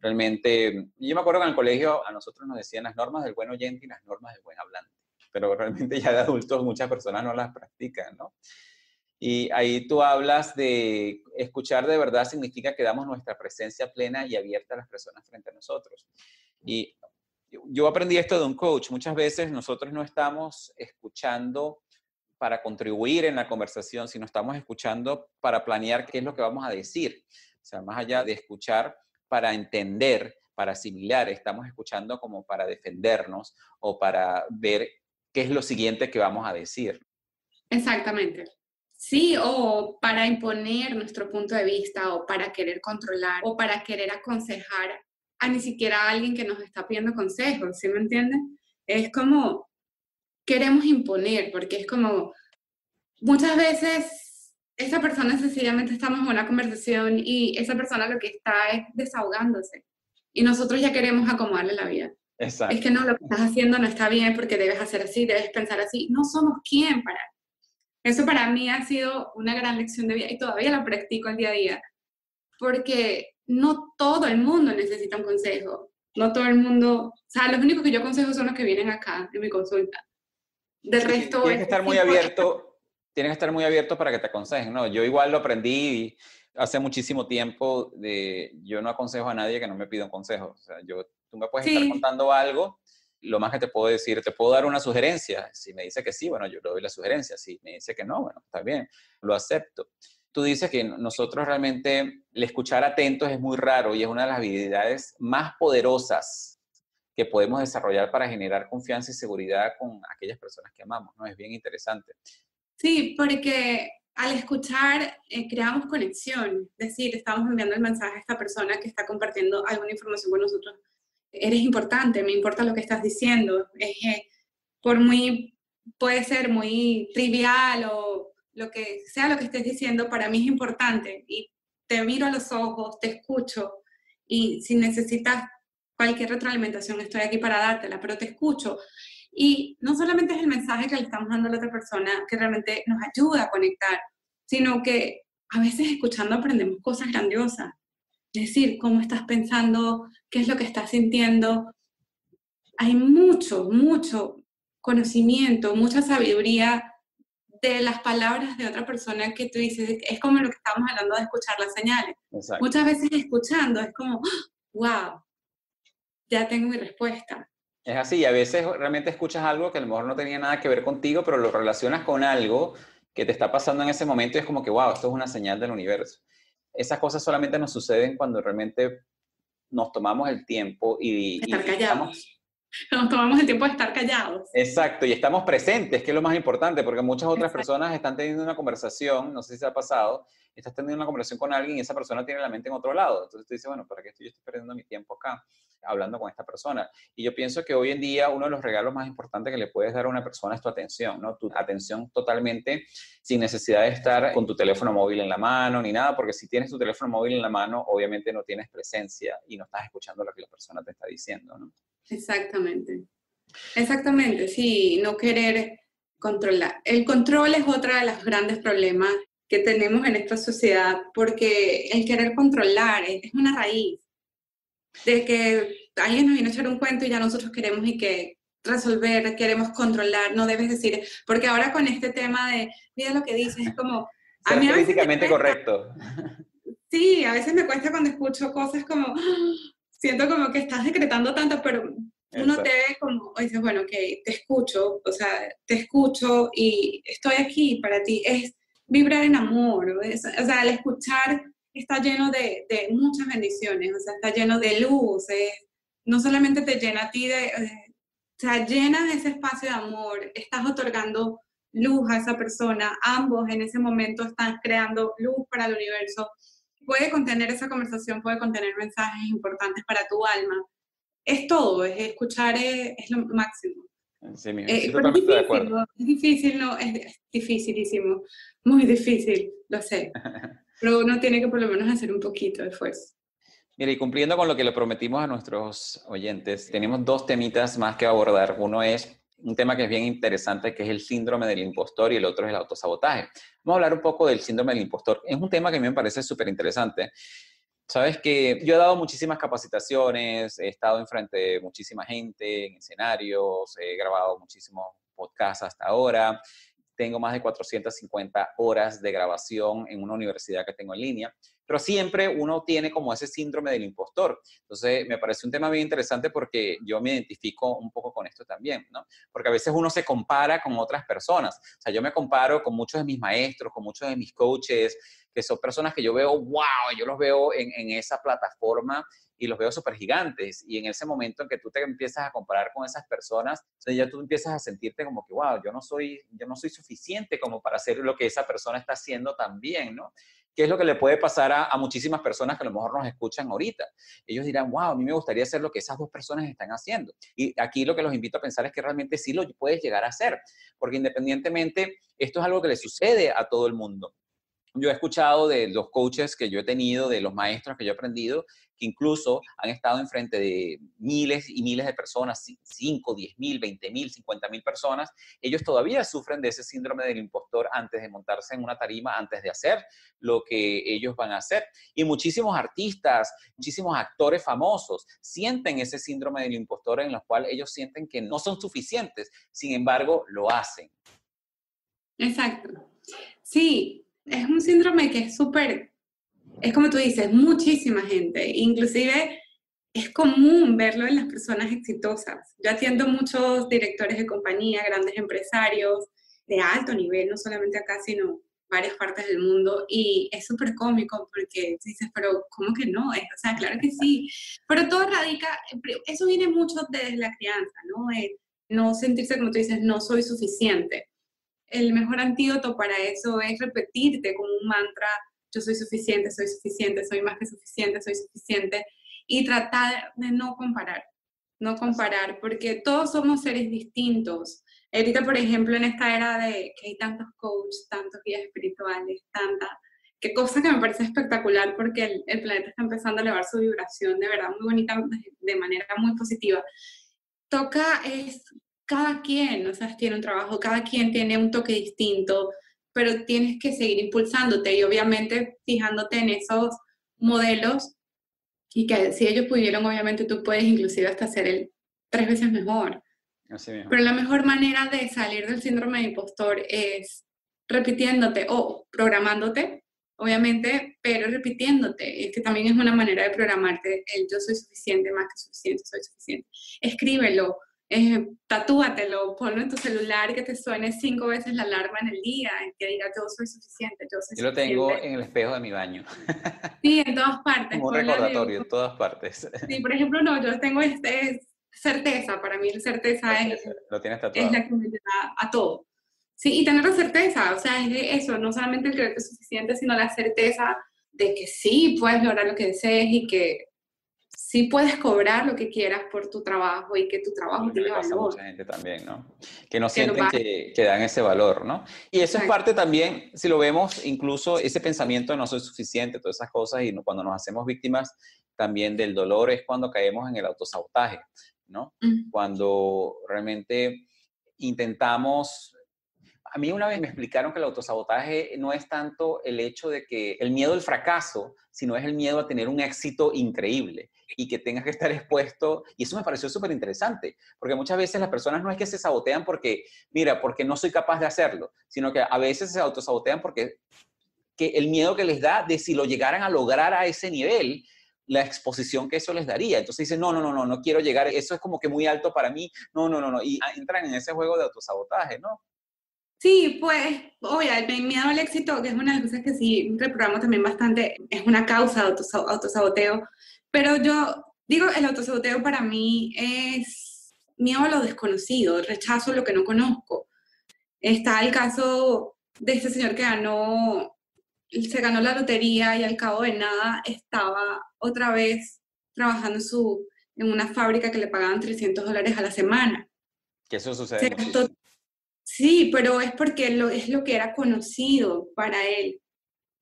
realmente... Yo me acuerdo que en el colegio a nosotros nos decían las normas del buen oyente y las normas del buen hablante pero realmente ya de adultos muchas personas no las practican, ¿no? Y ahí tú hablas de escuchar de verdad significa que damos nuestra presencia plena y abierta a las personas frente a nosotros. Y yo aprendí esto de un coach. Muchas veces nosotros no estamos escuchando para contribuir en la conversación, sino estamos escuchando para planear qué es lo que vamos a decir. O sea, más allá de escuchar para entender, para asimilar, estamos escuchando como para defendernos o para ver qué es lo siguiente que vamos a decir. Exactamente. Sí, o para imponer nuestro punto de vista, o para querer controlar, o para querer aconsejar a ni siquiera a alguien que nos está pidiendo consejos, ¿sí me entienden? Es como queremos imponer, porque es como muchas veces esa persona sencillamente estamos en una conversación y esa persona lo que está es desahogándose y nosotros ya queremos acomodarle la vida. Es que no, lo que estás haciendo no está bien porque debes hacer así, debes pensar así. No somos quien para. Eso para mí ha sido una gran lección de vida y todavía la practico el día a día. Porque no todo el mundo necesita un consejo. No todo el mundo, o sea, los únicos que yo aconsejo son los que vienen acá en mi consulta. Del resto... Tienes que estar muy abierto, tienes que estar muy abierto para que te aconsejen, ¿no? Yo igual lo aprendí hace muchísimo tiempo de, yo no aconsejo a nadie que no me pida un consejo. O sea, yo Tú me puedes estar contando algo, lo más que te puedo decir, te puedo dar una sugerencia. Si me dice que sí, bueno, yo le doy la sugerencia. Si me dice que no, bueno, está bien, lo acepto. Tú dices que nosotros realmente el escuchar atentos es muy raro y es una de las habilidades más poderosas que podemos desarrollar para generar confianza y seguridad con aquellas personas que amamos, ¿no? Es bien interesante. Sí, porque al escuchar eh, creamos conexión, es decir, estamos enviando el mensaje a esta persona que está compartiendo alguna información con nosotros. Eres importante, me importa lo que estás diciendo. Es, por muy, puede ser muy trivial o lo que sea lo que estés diciendo, para mí es importante. Y te miro a los ojos, te escucho y si necesitas cualquier retroalimentación estoy aquí para dártela, pero te escucho. Y no solamente es el mensaje que le estamos dando a la otra persona que realmente nos ayuda a conectar, sino que a veces escuchando aprendemos cosas grandiosas. Es decir, cómo estás pensando, qué es lo que estás sintiendo. Hay mucho, mucho conocimiento, mucha sabiduría de las palabras de otra persona que tú dices, es como lo que estamos hablando de escuchar las señales. Muchas veces escuchando es como, wow, ya tengo mi respuesta. Es así, a veces realmente escuchas algo que a lo mejor no tenía nada que ver contigo, pero lo relacionas con algo que te está pasando en ese momento y es como que, wow, esto es una señal del universo. Esas cosas solamente nos suceden cuando realmente nos tomamos el tiempo y... Estar callados. [laughs] Nos tomamos el tiempo de estar callados. Exacto, y estamos presentes, que es lo más importante, porque muchas otras personas están teniendo una conversación, no sé si se ha pasado, estás teniendo una conversación con alguien y esa persona tiene la mente en otro lado. Entonces tú dices, bueno, ¿para qué estoy, yo estoy perdiendo mi tiempo acá hablando con esta persona? Y yo pienso que hoy en día uno de los regalos más importantes que le puedes dar a una persona es tu atención, ¿no? Tu atención totalmente sin necesidad de estar con tu teléfono móvil en la mano ni nada, porque si tienes tu teléfono móvil en la mano, obviamente no tienes presencia y no estás escuchando lo que la persona te está diciendo, ¿no? Exactamente. Exactamente, sí, no querer controlar. El control es otra de los grandes problemas que tenemos en esta sociedad, porque el querer controlar es, una raíz de que alguien nos viene a echar un cuento y ya nosotros queremos y que resolver, queremos controlar, no debes decir, porque ahora con este tema de, mira lo que dices, es como... [laughs] a mí físicamente correcto. [laughs] Sí, a veces me cuesta cuando escucho cosas como, [gasps] siento como que estás decretando tanto, pero uno te ve como, dices, bueno, ok, te escucho, o sea, te escucho y estoy aquí para ti. Es vibrar en amor, o sea, al escuchar está lleno de, de, muchas bendiciones, o sea, está lleno de luz, no solamente te llena a ti de, eh, o sea, llena ese espacio de amor, estás otorgando luz a esa persona, ambos en ese momento están creando luz para el universo. Puede contener esa conversación, puede contener mensajes importantes para tu alma. Es todo, es escuchar es, es lo máximo. Sí, eh, es, difícil, ¿no? es difícil, no, es dificilísimo, muy difícil, lo sé. [laughs] Pero uno tiene que por lo menos hacer un poquito de esfuerzo. Mira, y cumpliendo con lo que le prometimos a nuestros oyentes, tenemos dos temitas más que abordar. Uno es un tema que es bien interesante, que es el síndrome del impostor, y el otro es el autosabotaje. Vamos a hablar un poco del síndrome del impostor. Es un tema que a mí me parece súper interesante. Sabes que yo he dado muchísimas capacitaciones, he estado enfrente de muchísima gente, en escenarios, he grabado muchísimos podcasts hasta ahora, tengo más de 450 horas de grabación en una universidad que tengo en línea, pero siempre uno tiene como ese síndrome del impostor. Entonces, me parece un tema bien interesante porque yo me identifico un poco con esto también, ¿no? Porque a veces uno se compara con otras personas. O sea, yo me comparo con muchos de mis maestros, con muchos de mis coaches, que son personas que yo veo, wow, yo los veo en, en esa plataforma y los veo súper gigantes. Y en ese momento en que tú te empiezas a comparar con esas personas, ya tú empiezas a sentirte como que, wow, yo no soy, yo no soy suficiente como para hacer lo que esa persona está haciendo también, ¿no? ¿Qué es lo que le puede pasar a, a, muchísimas personas que a lo mejor nos escuchan ahorita? Ellos dirán, wow, a mí me gustaría hacer lo que esas dos personas están haciendo. Y aquí lo que los invito a pensar es que realmente sí lo puedes llegar a hacer, porque independientemente, esto es algo que le sucede a todo el mundo yo he escuchado de los coaches que yo he tenido, de los maestros que yo he aprendido, que incluso han estado enfrente de miles y miles de personas, 5, 10 mil, 20 mil, 50 mil personas, ellos todavía sufren de ese síndrome del impostor antes de montarse en una tarima, antes de hacer lo que ellos van a hacer. Y muchísimos artistas, muchísimos actores famosos sienten ese síndrome del impostor en los cual ellos sienten que no son suficientes, sin embargo, lo hacen. Exacto. Sí, es un síndrome que es súper, es como tú dices, muchísima gente, inclusive es común verlo en las personas exitosas. Yo atiendo muchos directores de compañía, grandes empresarios de alto nivel, no solamente acá, sino varias partes del mundo y es súper cómico porque dices, pero ¿cómo que no? Es, o sea, claro que sí, pero todo radica, eso viene mucho desde la crianza, ¿no? no sentirse, como tú dices, no soy suficiente. El mejor antídoto para eso es repetirte como un mantra, yo soy suficiente, soy suficiente, soy más que suficiente, soy suficiente, y tratar de no comparar, no comparar, porque todos somos seres distintos. Ahorita, por ejemplo, en esta era de que hay tantos coaches, tantos guías espirituales, tanta, qué cosa que me parece espectacular porque el, planeta está empezando a elevar su vibración de verdad muy bonita, de, manera muy positiva. Toca es cada quien, o sea, tiene un trabajo, cada quien tiene un toque distinto, pero tienes que seguir impulsándote y obviamente fijándote en esos modelos y que si ellos pudieron, obviamente tú puedes inclusive hasta hacer el tres veces mejor. Pero la mejor manera de salir del síndrome de impostor es repitiéndote o programándote, obviamente, pero repitiéndote. Es que también es una manera de programarte el yo soy suficiente, más que suficiente, soy suficiente. Escríbelo, eh, tatúatelo, ponlo en tu celular que te suene cinco veces la alarma en el día, que diga yo soy suficiente, yo soy Yo lo tengo en el espejo de mi baño. [laughs] Sí, en todas partes. Como un recordatorio, en todas partes. Sí, por ejemplo, no, yo tengo este, certeza, para mí la certeza, es, lo tienes es la que me da a todo. Sí, y tener la certeza, o sea, es de eso, no solamente el creer que es suficiente, sino la certeza de que sí puedes lograr lo que desees y que sí puedes cobrar lo que quieras por tu trabajo y que tu trabajo tiene valor. mucha gente también, ¿no? Que no sienten que, que, dan ese valor, ¿no? Y eso es parte también, si lo vemos, incluso ese pensamiento de no soy suficiente, todas esas cosas, y cuando nos hacemos víctimas también del dolor es cuando caemos en el autosabotaje. ¿no? Cuando realmente intentamos... A mí una vez me explicaron que el autosabotaje no es tanto el hecho de que el miedo al fracaso, sino es el miedo a tener un éxito increíble y que tengas que estar expuesto. Y eso me pareció súper interesante, porque muchas veces las personas no es que se sabotean porque, mira, porque no soy capaz de hacerlo, sino que a veces se autosabotean porque que el miedo que les da de si lo llegaran a lograr a ese nivel, la exposición que eso les daría. Entonces dicen, no, no, no, no, no quiero llegar, eso es como que muy alto para mí, no, no, no, no, y entran en ese juego de autosabotaje, ¿no? Sí, pues, obvio, el miedo al éxito, que es una de las cosas que sí reprogramo también bastante, es una causa de autosaboteo, pero yo digo, el autosaboteo para mí es miedo a lo desconocido, rechazo a lo que no conozco. Está el caso de este señor que ganó se ganó la lotería y al cabo de nada estaba otra vez trabajando en, su, en una fábrica que le pagaban 300 dólares a la semana. Que eso sucede Sí, pero es porque lo, es lo que era conocido para él.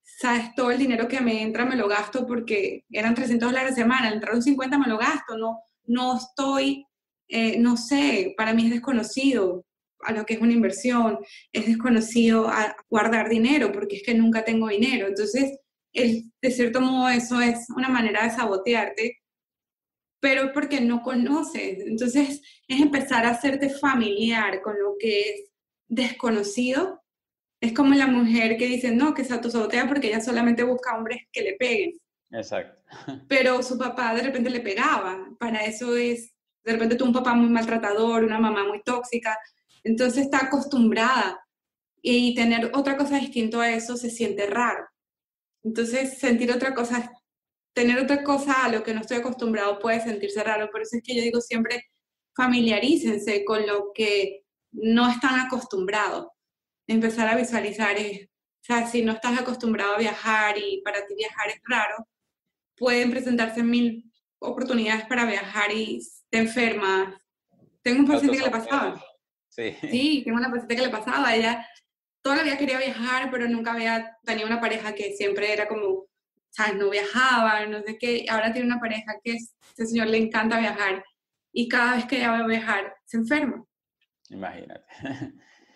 Sabes, todo el dinero que me entra me lo gasto porque eran 300 dólares a la semana, entraron 50 me lo gasto, no, no estoy, eh, no sé, para mí es desconocido a lo que es una inversión, es desconocido a guardar dinero porque es que nunca tengo dinero. Entonces, el, de cierto modo eso es una manera de sabotearte, pero porque no conoces. Entonces, es empezar a hacerte familiar con lo que es desconocido. Es como la mujer que dice, no, que se autosabotea porque ella solamente busca hombres que le peguen. Exacto. [laughs] Pero su papá de repente le pegaba. Para eso es, de repente tú un papá muy maltratador, una mamá muy tóxica, entonces está acostumbrada y tener otra cosa distinto a eso se siente raro. Entonces sentir otra cosa, tener otra cosa a lo que no estoy acostumbrado puede sentirse raro. Por eso es que yo digo siempre familiarícense con lo que no están acostumbrados. Empezar a visualizar es, o sea, si no estás acostumbrado a viajar y para ti viajar es raro, pueden presentarse mil oportunidades para viajar y te enfermas. Tengo un paciente que le pasaba. Sí. tengo una paciente que le pasaba. Ella toda la vida quería viajar, pero nunca había tenido una pareja que siempre era como, ¿sabes? No viajaba, no sé qué. Ahora tiene una pareja que es, ese señor le encanta viajar y cada vez que ella va a viajar se enferma. Imagínate.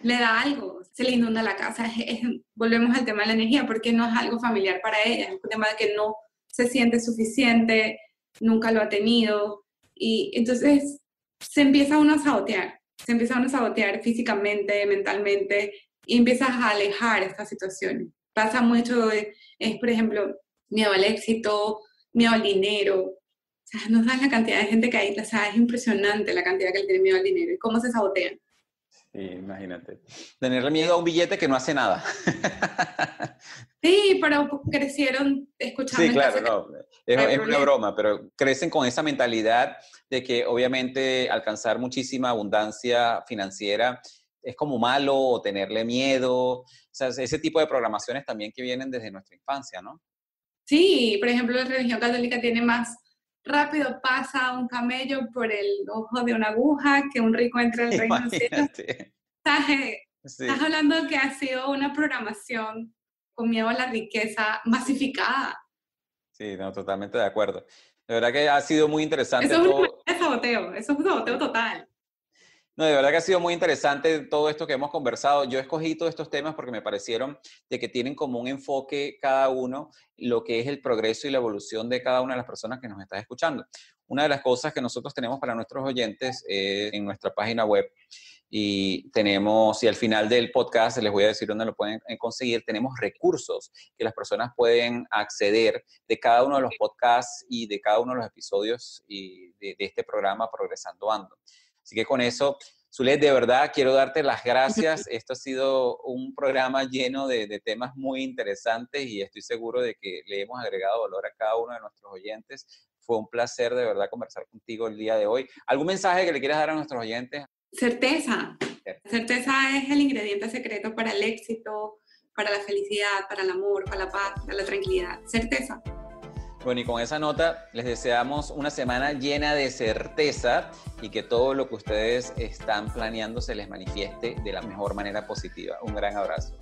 Le da algo, se le inunda la casa. [laughs] volvemos al tema de la energía, porque no es algo familiar para ella, es un tema de que no se siente suficiente, nunca lo ha tenido. Y entonces se empieza uno a sabotear se empiezan a sabotear físicamente, mentalmente, y empiezas a alejar estas situaciones. Pasa mucho, es, por ejemplo, miedo al éxito, miedo al dinero. O sea, no sabes la cantidad de gente que hay, o sea, es impresionante la cantidad que le tiene miedo al dinero y cómo se sabotean. Sí, imagínate. Tenerle miedo a un billete que no hace nada. [laughs] Sí, pero crecieron escuchando. Sí, claro, no, es, una broma, pero crecen con esa mentalidad de que obviamente alcanzar muchísima abundancia financiera es como malo o tenerle miedo. O sea, ese tipo de programaciones también que vienen desde nuestra infancia, ¿no? Sí, por ejemplo, la religión católica tiene más rápido pasa un camello por el ojo de una aguja que un rico entre el reino de Estás, estás hablando que ha sido una programación con miedo a la riqueza masificada. Sí, no, totalmente de acuerdo. De verdad que ha sido muy interesante. Eso es un saboteo, eso es un saboteo total. No, de verdad que ha sido muy interesante todo esto que hemos conversado. Yo escogí todos estos temas porque me parecieron de que tienen como un enfoque cada uno lo que es el progreso y la evolución de cada una de las personas que nos está escuchando. Una de las cosas que nosotros tenemos para nuestros oyentes en nuestra página web y tenemos, y al final del podcast les voy a decir dónde lo pueden eh, conseguir, tenemos recursos que las personas pueden acceder de cada uno de los podcasts y de cada uno de los episodios y de, de este programa Progresando Ando. Así que con eso, Zulet, de verdad quiero darte las gracias. [laughs] Esto ha sido un programa lleno de, de, temas muy interesantes y estoy seguro de que le hemos agregado valor a cada uno de nuestros oyentes. Fue un placer de verdad conversar contigo el día de hoy. ¿Algún mensaje que le quieras dar a nuestros oyentes? Certeza. Certeza es el ingrediente secreto para el éxito, para la felicidad, para el amor, para la paz, para la tranquilidad. Certeza. Bueno, y con esa nota les deseamos una semana llena de certeza y que todo lo que ustedes están planeando se les manifieste de la mejor manera positiva. Un gran abrazo.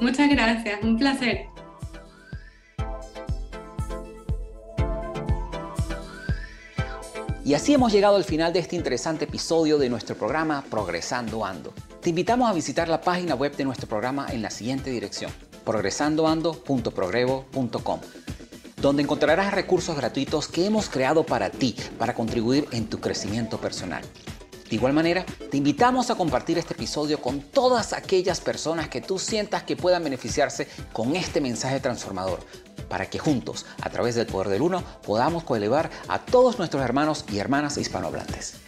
Muchas gracias, un placer. Y así hemos llegado al final de este interesante episodio de nuestro programa Progresando Ando. Te invitamos a visitar la página web de nuestro programa en la siguiente dirección, progresandoando.progrevo.com, donde encontrarás recursos gratuitos que hemos creado para ti, para contribuir en tu crecimiento personal. De igual manera, te invitamos a compartir este episodio con todas aquellas personas que tú sientas que puedan beneficiarse con este mensaje transformador, para que juntos, a través del poder del uno, podamos coelevar a todos nuestros hermanos y hermanas hispanohablantes.